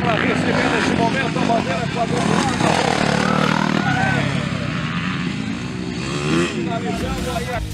para receber neste momento a bandeira quadriculada. Finalizando aí a...